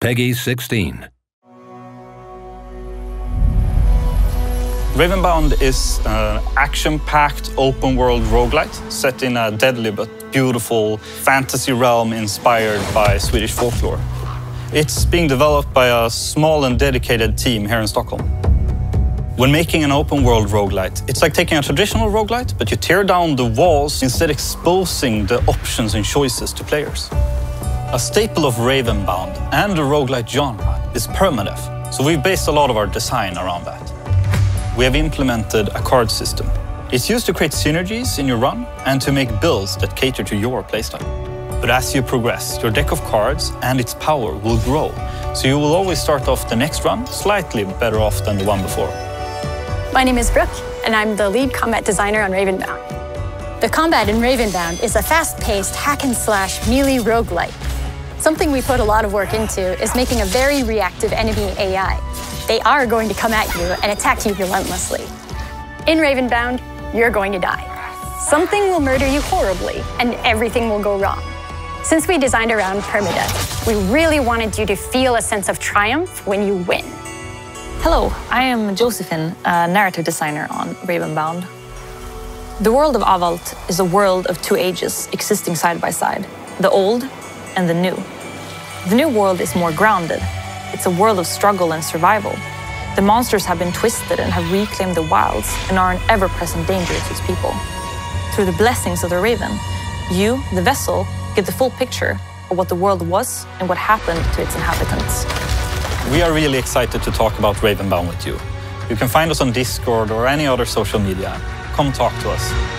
PEGI 16. Ravenbound is an action-packed open-world roguelite set in a deadly but beautiful fantasy realm inspired by Swedish folklore. It's being developed by a small and dedicated team here in Stockholm. When making an open-world roguelite, it's like taking a traditional roguelite, but you tear down the walls, instead exposing the options and choices to players. A staple of Ravenbound and the roguelite genre is permadeath, so we've based a lot of our design around that we have implemented a card system. It's used to create synergies in your run and to make builds that cater to your playstyle. But as you progress, your deck of cards and its power will grow, so you will always start off the next run slightly better off than the one before. My name is Brooke, and I'm the lead combat designer on Ravenbound. The combat in Ravenbound is a fast-paced hack-and-slash melee roguelite. Something we put a lot of work into is making a very reactive enemy AI they are going to come at you and attack you relentlessly. In Ravenbound, you're going to die. Something will murder you horribly, and everything will go wrong. Since we designed around permadeath, we really wanted you to feel a sense of triumph when you win. Hello, I am Josephine, a narrative designer on Ravenbound. The world of Avalt is a world of two ages existing side by side, the old and the new. The new world is more grounded, it's a world of struggle and survival. The monsters have been twisted and have reclaimed the wilds and are an ever-present danger to its people. Through the blessings of the Raven, you, the vessel, get the full picture of what the world was and what happened to its inhabitants. We are really excited to talk about Ravenbound with you. You can find us on Discord or any other social media. Come talk to us.